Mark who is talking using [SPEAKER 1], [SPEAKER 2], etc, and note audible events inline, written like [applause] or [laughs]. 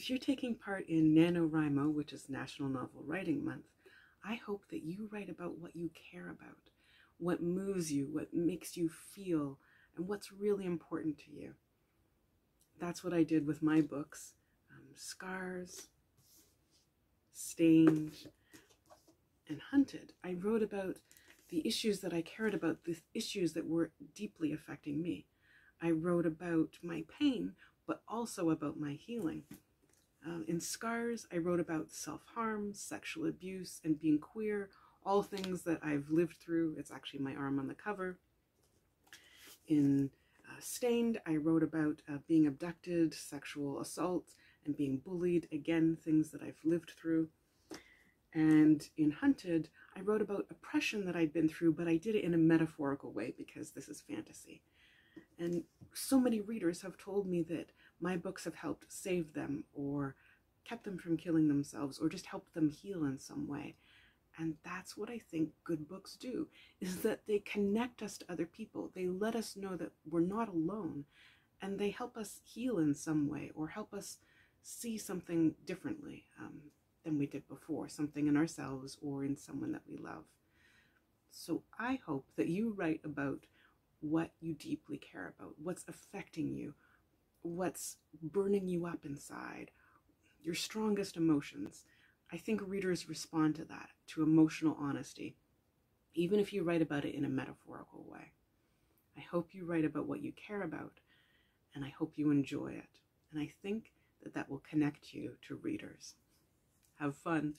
[SPEAKER 1] If you're taking part in NaNoWriMo, which is National Novel Writing Month, I hope that you write about what you care about, what moves you, what makes you feel, and what's really important to you. That's what I did with my books um, Scars, Stained, and Hunted. I wrote about the issues that I cared about, the issues that were deeply affecting me. I wrote about my pain, but also about my healing. Um, in Scars, I wrote about self harm, sexual abuse, and being queer, all things that I've lived through. It's actually my arm on the cover. In uh, Stained, I wrote about uh, being abducted, sexual assault, and being bullied. Again, things that I've lived through. And in Hunted, I wrote about oppression that I'd been through, but I did it in a metaphorical way because this is fantasy. And so many readers have told me that my books have helped save them or kept them from killing themselves or just helped them heal in some way. And that's what I think good books do, [laughs] is that they connect us to other people. They let us know that we're not alone and they help us heal in some way or help us see something differently um, than we did before, something in ourselves or in someone that we love. So I hope that you write about what you deeply care about, what's affecting you, what's burning you up inside, your strongest emotions. I think readers respond to that, to emotional honesty, even if you write about it in a metaphorical way. I hope you write about what you care about, and I hope you enjoy it. And I think that that will connect you to readers. Have fun.